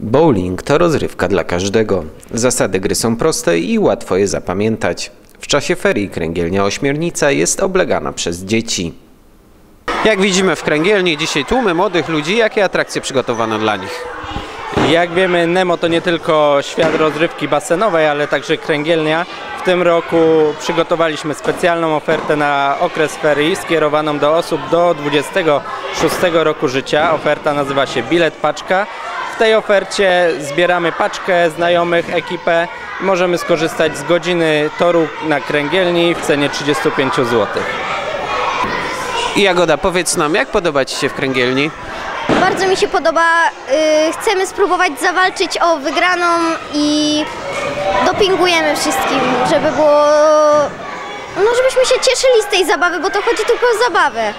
Bowling to rozrywka dla każdego. Zasady gry są proste i łatwo je zapamiętać. W czasie ferii kręgielnia Ośmiornica jest oblegana przez dzieci. Jak widzimy w kręgielni dzisiaj tłumy młodych ludzi, jakie atrakcje przygotowano dla nich? Jak wiemy, Nemo to nie tylko świat rozrywki basenowej, ale także kręgielnia. W tym roku przygotowaliśmy specjalną ofertę na okres ferii skierowaną do osób do 26 roku życia. Oferta nazywa się Bilet Paczka. W tej ofercie zbieramy paczkę znajomych, ekipę. Możemy skorzystać z godziny toru na kręgielni w cenie 35 zł. I Jagoda, powiedz nam, jak podoba Ci się w kręgielni? Bardzo mi się podoba. y, Chcemy spróbować zawalczyć o wygraną i dopingujemy wszystkim, żeby było. No, żebyśmy się cieszyli z tej zabawy, bo to chodzi tylko o zabawę.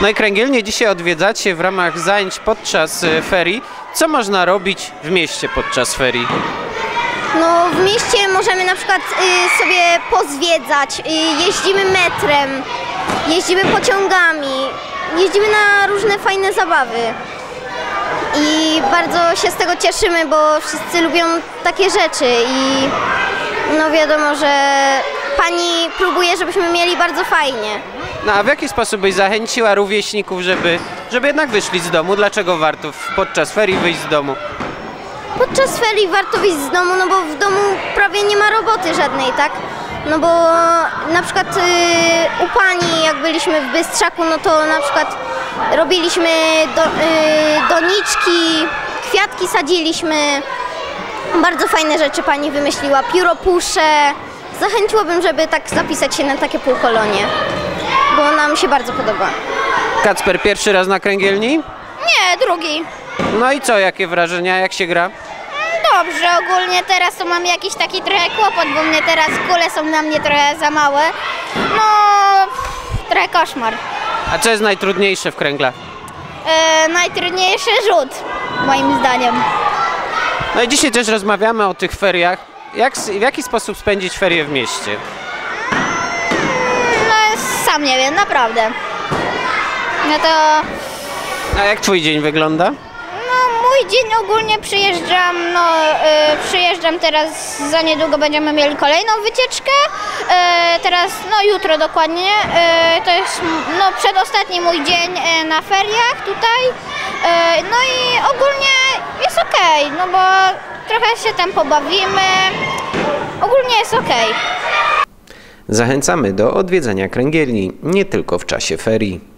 No i kręgielnię dzisiaj odwiedzacie w ramach zajęć podczas e, ferii. Co można robić w mieście podczas ferii? No, w mieście możemy na przykład y, sobie pozwiedzać, y, jeździmy metrem, jeździmy pociągami, jeździmy na różne fajne zabawy. I bardzo się z tego cieszymy, bo wszyscy lubią takie rzeczy i no wiadomo, że pani próbuje, żebyśmy mieli bardzo fajnie. No a w jaki sposób byś zachęciła rówieśników, żeby, żeby jednak wyszli z domu? Dlaczego warto podczas ferii wyjść z domu? Podczas ferii warto wyjść z domu, no bo w domu prawie nie ma roboty żadnej, tak? No bo na przykład y, u pani, jak byliśmy w Bystrzaku, no to na przykład robiliśmy do, y, doniczki, kwiatki sadziliśmy. Bardzo fajne rzeczy pani wymyśliła, pióropusze. Zachęciłabym, żeby tak zapisać się na takie półkolonie, bo nam się bardzo podoba. Kacper, pierwszy raz na kręgielni? Nie, drugi. No i co, jakie wrażenia, jak się gra? Dobrze, ogólnie teraz to mam jakiś taki trochę kłopot, bo mnie teraz kule są na mnie trochę za małe. No, trochę koszmar. A co jest najtrudniejsze w kręglach? E, najtrudniejszy rzut, moim zdaniem. No i dzisiaj też rozmawiamy o tych feriach. Jak, w jaki sposób spędzić ferie w mieście? No, sam nie wiem, naprawdę. No to, A jak twój dzień wygląda? no mój dzień ogólnie przyjeżdżam, no e, przyjeżdżam teraz, za niedługo będziemy mieli kolejną wycieczkę. E, teraz, no jutro dokładnie, e, to jest no przedostatni mój dzień e, na feriach tutaj. E, no i ogólnie jest okej, no bo trochę się tam pobawimy. Ogólnie jest okej. Zachęcamy do odwiedzania kręgielni nie tylko w czasie ferii.